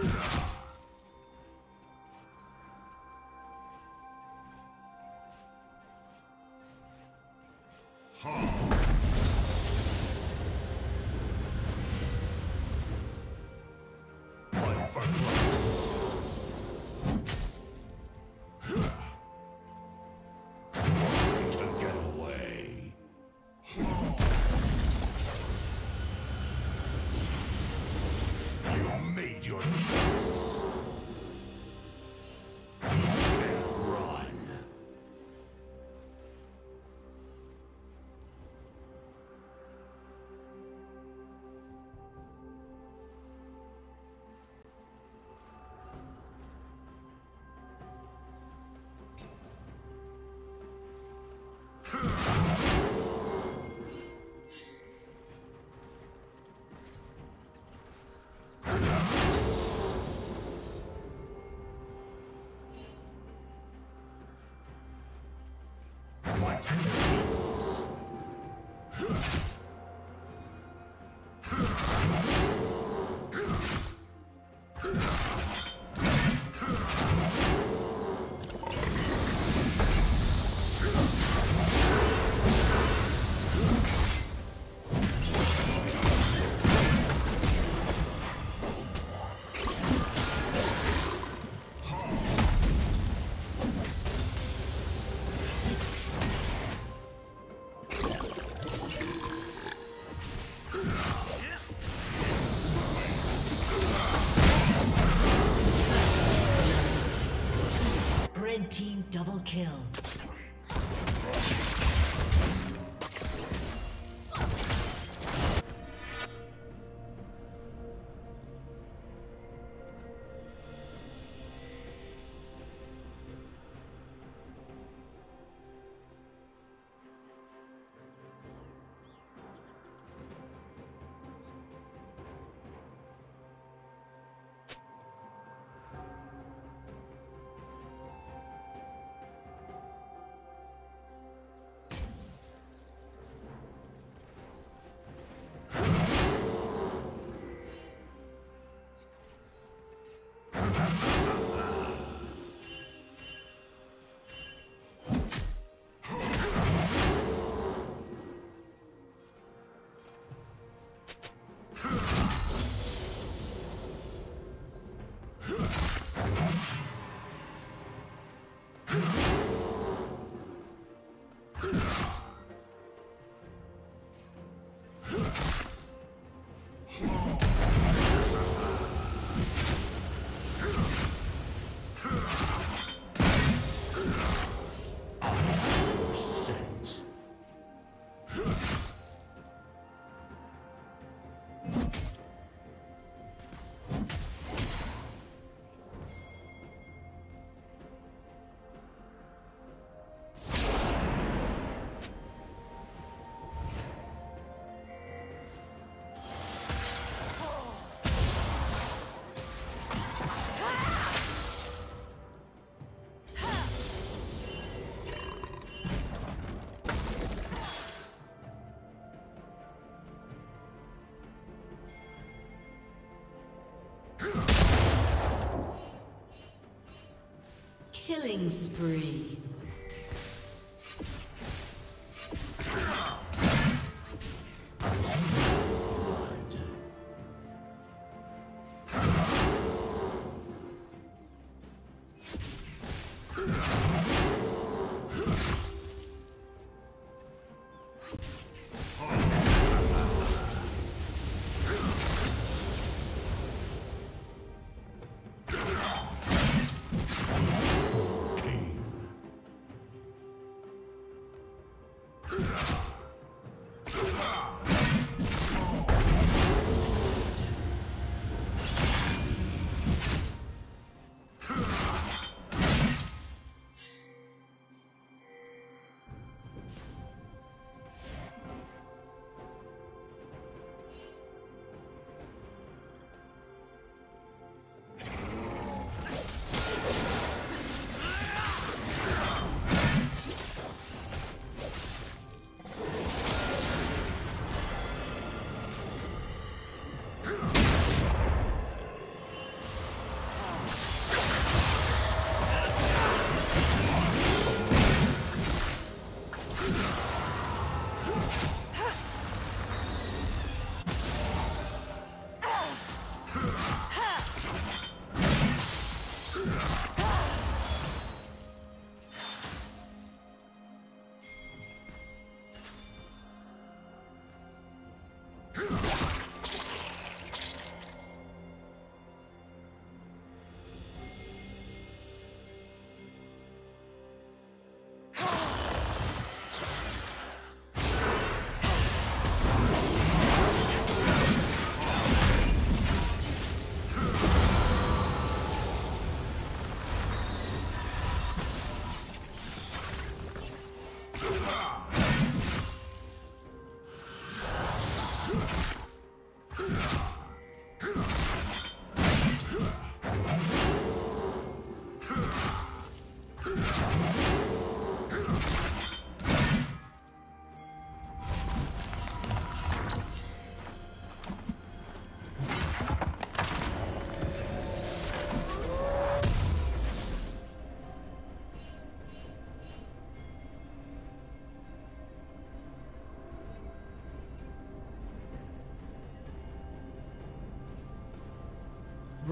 Double Spree.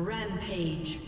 Rampage.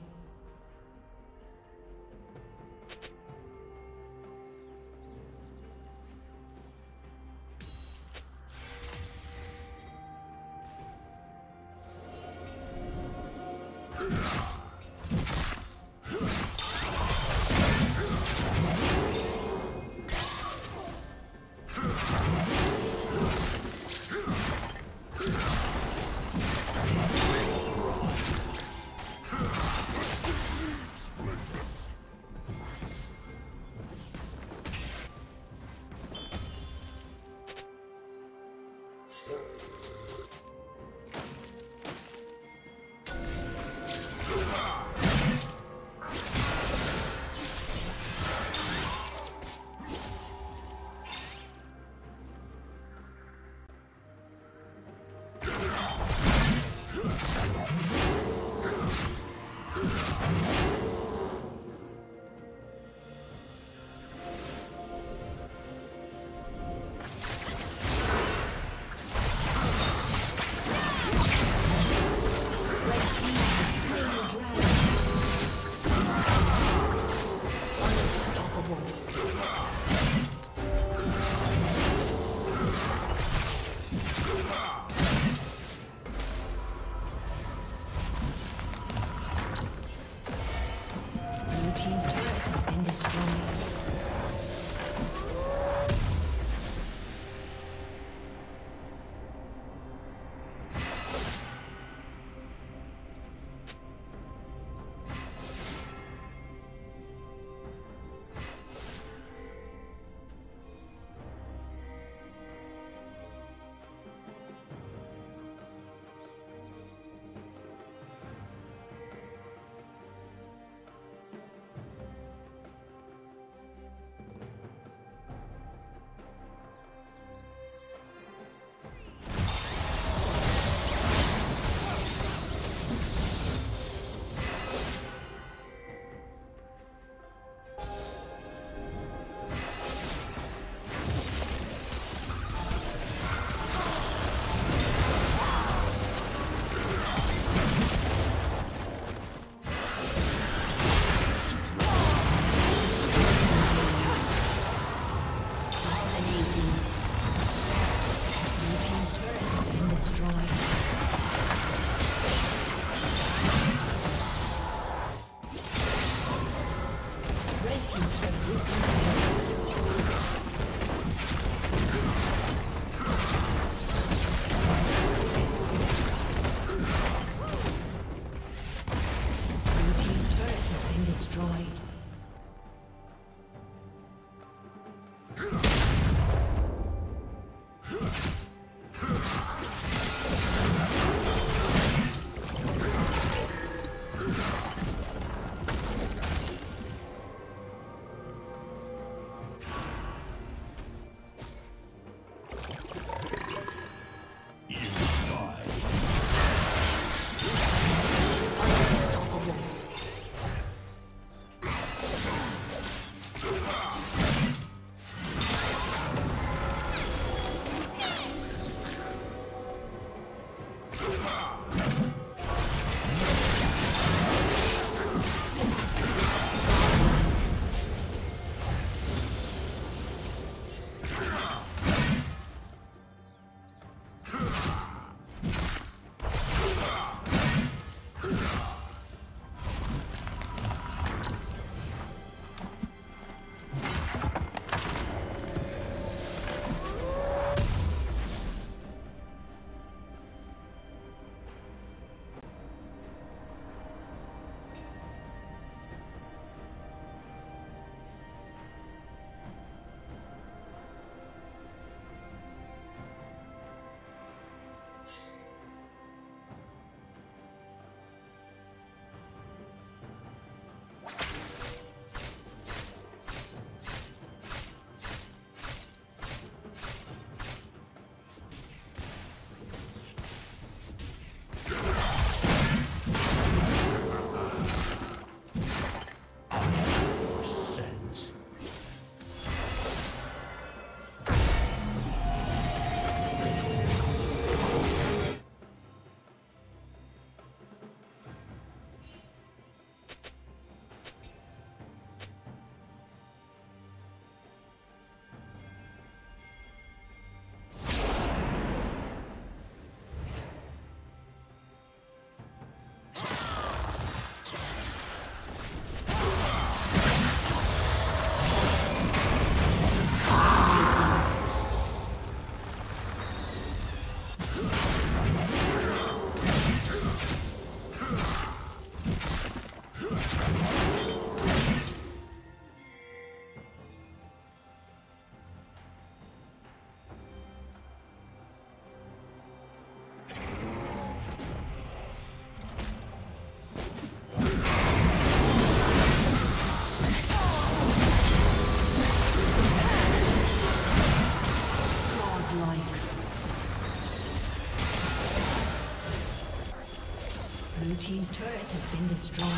Has been destroyed.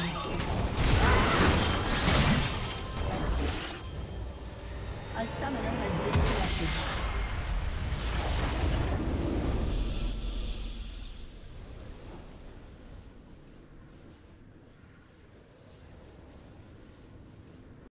A summoner.